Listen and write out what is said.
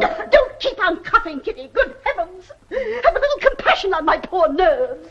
Don't keep on coughing, Kitty. Good heavens. Have a little compassion on my poor nerves.